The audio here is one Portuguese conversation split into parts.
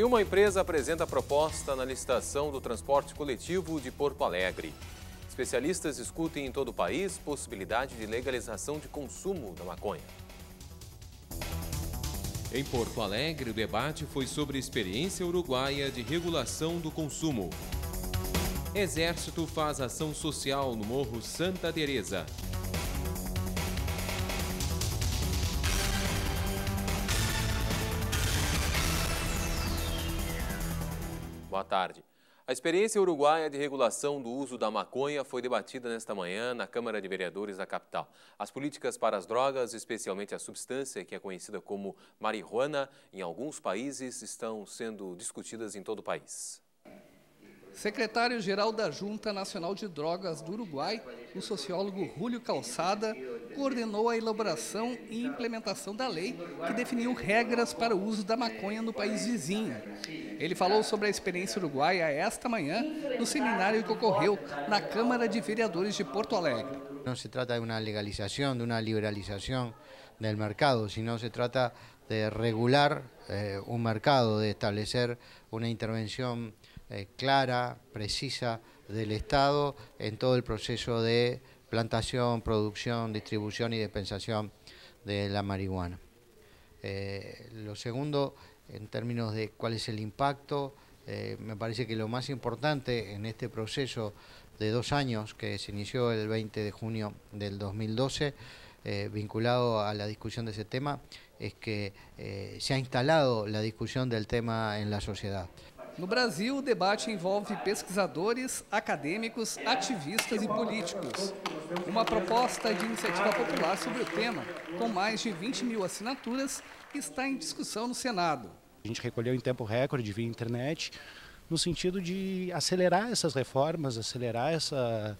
E uma empresa apresenta proposta na licitação do transporte coletivo de Porto Alegre. Especialistas discutem em todo o país possibilidade de legalização de consumo da maconha. Em Porto Alegre, o debate foi sobre experiência uruguaia de regulação do consumo. Exército faz ação social no Morro Santa Teresa. Boa tarde. A experiência uruguaia de regulação do uso da maconha foi debatida nesta manhã na Câmara de Vereadores da capital. As políticas para as drogas, especialmente a substância que é conhecida como marihuana, em alguns países estão sendo discutidas em todo o país. Secretário-geral da Junta Nacional de Drogas do Uruguai, o sociólogo Julio Calçada, coordenou a elaboração e implementação da lei que definiu regras para o uso da maconha no país vizinho. Ele falou sobre a experiência uruguaia esta manhã no seminário que ocorreu na Câmara de Vereadores de Porto Alegre. Não se trata de uma legalização, de uma liberalização do mercado, sino se trata de regular eh, un mercado, de establecer una intervención eh, clara, precisa del Estado en todo el proceso de plantación, producción, distribución y dispensación de la marihuana. Eh, lo segundo, en términos de cuál es el impacto, eh, me parece que lo más importante en este proceso de dos años que se inició el 20 de junio del 2012, eh, vinculado a la discusión de ese tema, es que eh, se ha instalado la discusión del tema en la sociedad. No Brasil, o debate envolve pesquisadores, acadêmicos, ativistas e políticos. Uma proposta de iniciativa popular sobre o tema, com mais de 20 mil assinaturas, está em discussão no Senado. A gente recolheu em tempo recorde via internet, no sentido de acelerar essas reformas, acelerar essa,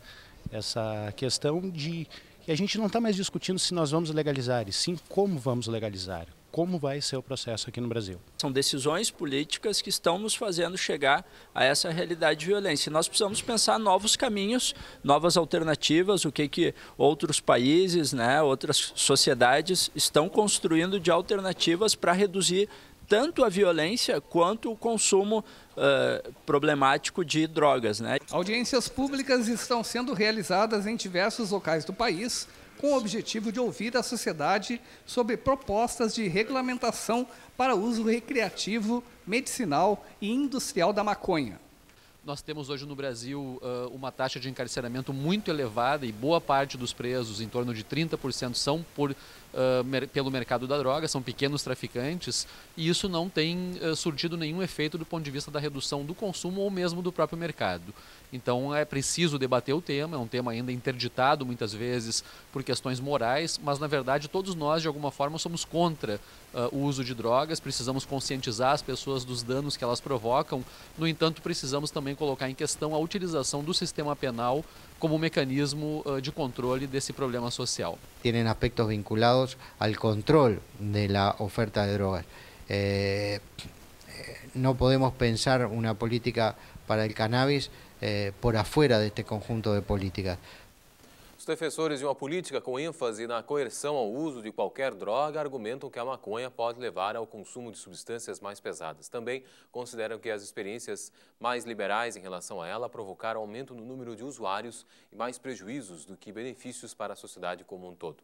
essa questão de que a gente não está mais discutindo se nós vamos legalizar, e sim como vamos legalizar como vai ser o processo aqui no Brasil. São decisões políticas que estão nos fazendo chegar a essa realidade de violência. E nós precisamos pensar novos caminhos, novas alternativas, o que, que outros países, né, outras sociedades estão construindo de alternativas para reduzir tanto a violência quanto o consumo uh, problemático de drogas. Né? Audiências públicas estão sendo realizadas em diversos locais do país com o objetivo de ouvir a sociedade sobre propostas de regulamentação para uso recreativo, medicinal e industrial da maconha. Nós temos hoje no Brasil uma taxa de encarceramento muito elevada e boa parte dos presos, em torno de 30%, são por uh, pelo mercado da droga, são pequenos traficantes, e isso não tem uh, surtido nenhum efeito do ponto de vista da redução do consumo ou mesmo do próprio mercado. Então é preciso debater o tema, é um tema ainda interditado muitas vezes por questões morais, mas na verdade todos nós de alguma forma somos contra uh, o uso de drogas, precisamos conscientizar as pessoas dos danos que elas provocam, no entanto precisamos também colocar em questão a utilização do sistema penal como mecanismo uh, de controle desse problema social. Tem aspectos vinculados ao controle da oferta de drogas. Eh, não podemos pensar uma política para o cannabis eh, por afuera de este conjunto de políticas. Os defensores de uma política com ênfase na coerção ao uso de qualquer droga argumentam que a maconha pode levar ao consumo de substâncias mais pesadas. Também consideram que as experiências mais liberais em relação a ela provocaram aumento no número de usuários e mais prejuízos do que benefícios para a sociedade como um todo.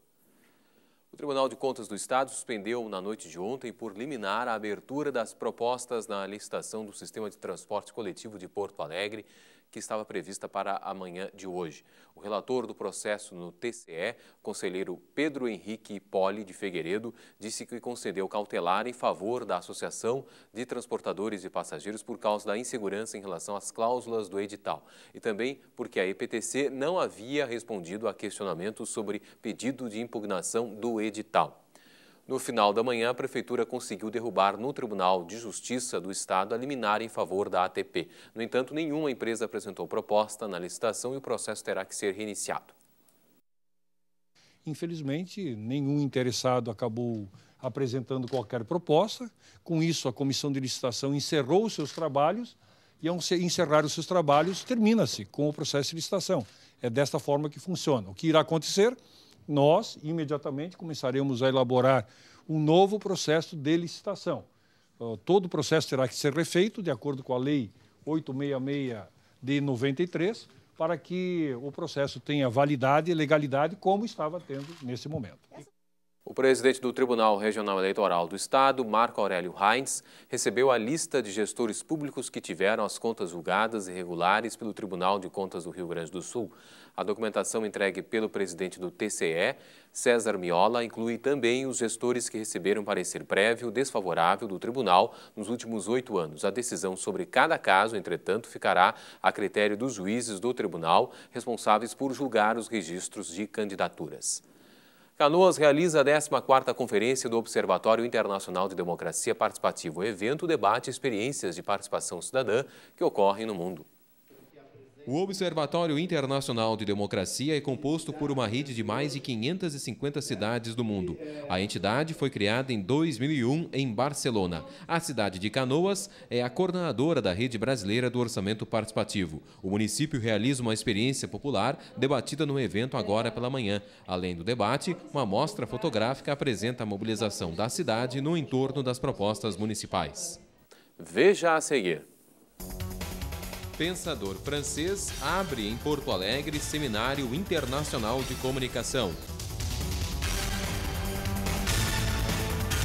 O Tribunal de Contas do Estado suspendeu na noite de ontem, por liminar, a abertura das propostas na licitação do Sistema de Transporte Coletivo de Porto Alegre que estava prevista para amanhã de hoje. O relator do processo no TCE, conselheiro Pedro Henrique Poli de Figueiredo, disse que concedeu cautelar em favor da Associação de Transportadores e Passageiros por causa da insegurança em relação às cláusulas do edital e também porque a EPTC não havia respondido a questionamentos sobre pedido de impugnação do edital. No final da manhã, a Prefeitura conseguiu derrubar no Tribunal de Justiça do Estado a liminar em favor da ATP. No entanto, nenhuma empresa apresentou proposta na licitação e o processo terá que ser reiniciado. Infelizmente, nenhum interessado acabou apresentando qualquer proposta. Com isso, a comissão de licitação encerrou os seus trabalhos e, ao encerrar os seus trabalhos, termina-se com o processo de licitação. É desta forma que funciona. O que irá acontecer? Nós imediatamente começaremos a elaborar um novo processo de licitação. todo o processo terá que ser refeito de acordo com a lei 866 de 93, para que o processo tenha validade e legalidade como estava tendo nesse momento. Presidente do Tribunal Regional Eleitoral do Estado, Marco Aurélio Heinz, recebeu a lista de gestores públicos que tiveram as contas julgadas irregulares pelo Tribunal de Contas do Rio Grande do Sul. A documentação entregue pelo presidente do TCE, César Miola, inclui também os gestores que receberam parecer prévio desfavorável do tribunal nos últimos oito anos. A decisão sobre cada caso, entretanto, ficará a critério dos juízes do tribunal responsáveis por julgar os registros de candidaturas. Canoas realiza a 14ª Conferência do Observatório Internacional de Democracia Participativa. O evento debate experiências de participação cidadã que ocorrem no mundo. O Observatório Internacional de Democracia é composto por uma rede de mais de 550 cidades do mundo. A entidade foi criada em 2001 em Barcelona. A cidade de Canoas é a coordenadora da rede brasileira do orçamento participativo. O município realiza uma experiência popular debatida no evento agora pela manhã. Além do debate, uma mostra fotográfica apresenta a mobilização da cidade no entorno das propostas municipais. Veja a seguir. Pensador francês abre em Porto Alegre Seminário Internacional de Comunicação.